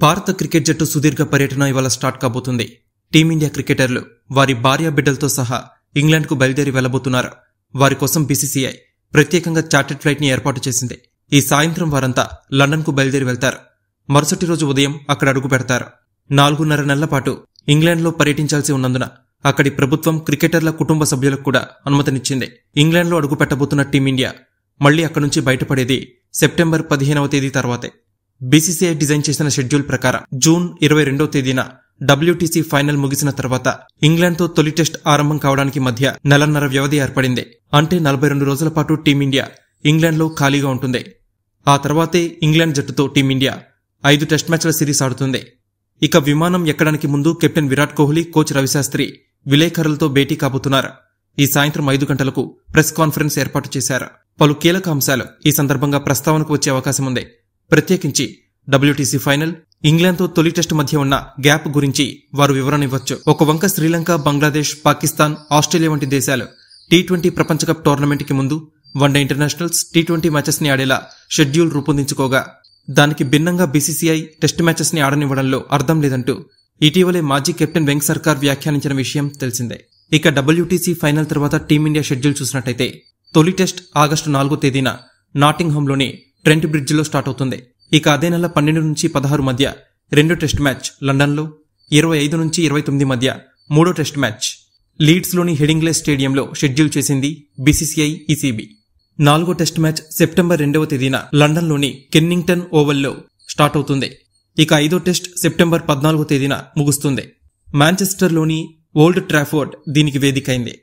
భారత క్రికెట్ జట్టు సుదీర్ఘ పర్యటన ఇవాళ స్టార్ట్ కాబోతుంది. టీమిండియా క్రికెటర్లు వారి భార్య బిడ్డలతో సహా ఇంగ్లాండ్కు బయలుదేరి వెళ్ళబోతున్నారు వారి కోసం బీసీసీఐ ప్రత్యేకంగా చార్టెడ్ ఫ్లైట్ని ఏర్పాటు చేసింది. ఈ సాయంత్రం వారంతా లండన్కు బయలుదేరి వెళ్తారు. మరుసటి రోజు ఉదయం అక్కడ అడుగు పెడతారు. నాలుగున్నర నెలల పాటు ఇంగ్లాండ్లో పర్యటించాల్సి ఉన్నందున అక్కడి ప్రభుత్వం క్రికెటర్ల కుటుంబ సభ్యులకు కూడా అనుమతినిచ్చింది. ఇంగ్లాండ్లో అడుగు పెట్టబోతున్న టీమిండియా మళ్ళీ అక్కడి నుంచి బయటపడేది సెప్టెంబర్ పదిహేనవ తేదీ తర్వాతే. బీసీసీఐ డిజైన్ చేసిన షెడ్యూల్ ప్రకారం జూన్ ఇరవై రెండో తేదీన డబ్ల్యూటీసీ ఫైనల్ ముగిసిన తర్వాత ఇంగ్లాండ్తో తొలి టెస్ట్ ఆరంభం కావడానికి మధ్య నెలన్నర వ్యవధి ఏర్పడింది. అంటే నలభై రెండు రోజుల పాటు టీమిండియా ఇంగ్లాండ్లో ఖాళీగా ఉంటుంది. ఆ తర్వాతే ఇంగ్లాండ్ జట్టుతో టీమిండియా ఐదు టెస్ట్ మ్యాచ్ల సిరీస్ ఆడుతుంది. ఇక విమానం ఎక్కడానికి ముందు కెప్టెన్ విరాట్ కోహ్లీ కోచ్ రవిశాస్త్రి విలేకరులతో భేటీ కాబోతున్నారు. ఈ సాయంత్రం ఐదు గంటలకు ప్రెస్ కాన్ఫరెన్స్ ఏర్పాటు చేశారు. పలు కీలక అంశాలు ఈ సందర్భంగా ప్రస్తావనకు వచ్చే అవకాశం ఉంది. ప్రత్యేకించి డబ్ల్యూటీసీ ఫైనల్ ఇంగ్లాండ్తో తొలి టెస్ట్ మధ్య ఉన్న గ్యాప్ గురించి వారు వివరణ ఇవ్వచ్చు ఒక వంక శ్రీలంక బంగ్లాదేశ్ పాకిస్తాన్ ఆస్ట్రేలియా వంటి దేశాలు టీ ట్వంటీ ప్రపంచ కప్ టోర్నమెంట్ ముందు one day internationals T twenty మ్యాచెస్ని ఆడేలా షెడ్యూల్ రూపొందించుకోగా దానికి భిన్నంగా బీసీసీఐ టెస్ట్ మ్యాచెస్ని ఆడనివ్వడంలో అర్థం లేదంటూ ఇటీవలే మాజీ కెప్టెన్ వెంగ్ సర్కార్ వ్యాఖ్యానించిన విషయం తెలిసిందే. ఇక డబ్ల్యూటీసీ ఫైనల్ తర్వాత టీమిండియా షెడ్యూల్ చూసినట్టయితే తొలి టెస్ట్ ఆగస్టు నాలుగో తేదీన నాటింగ్హామ్లోని ట్రెంట్ బ్రిడ్జిలో స్టార్ట్ అవుతుంది. ఇక అదే నెల పన్నెండు నుంచి పదహారు మధ్య రెండో టెస్ట్ మ్యాచ్ లండన్లో ఇరవై ఐదు నుంచి ఇరవై తొమ్మిది మధ్య మూడో టెస్ట్ మ్యాచ్ లీడ్స్లోని హెడింగ్లే స్టేడియంలో షెడ్యూల్ చేసింది బీసీసీఐ ఈసీబీ. నాలుగో టెస్ట్ మ్యాచ్ సెప్టెంబర్ రెండవ తేదీన లండన్లోని కెన్నింగ్టన్ ఓవల్లో స్టార్ట్ అవుతుంది. ఇక ఐదో టెస్ట్ సెప్టెంబర్ పద్నాలుగో తేదీన ముగుస్తుంది. మాంచెస్టర్లోని ఓల్డ్ ట్రాఫోర్డ్ దీనికి వేదికైంది.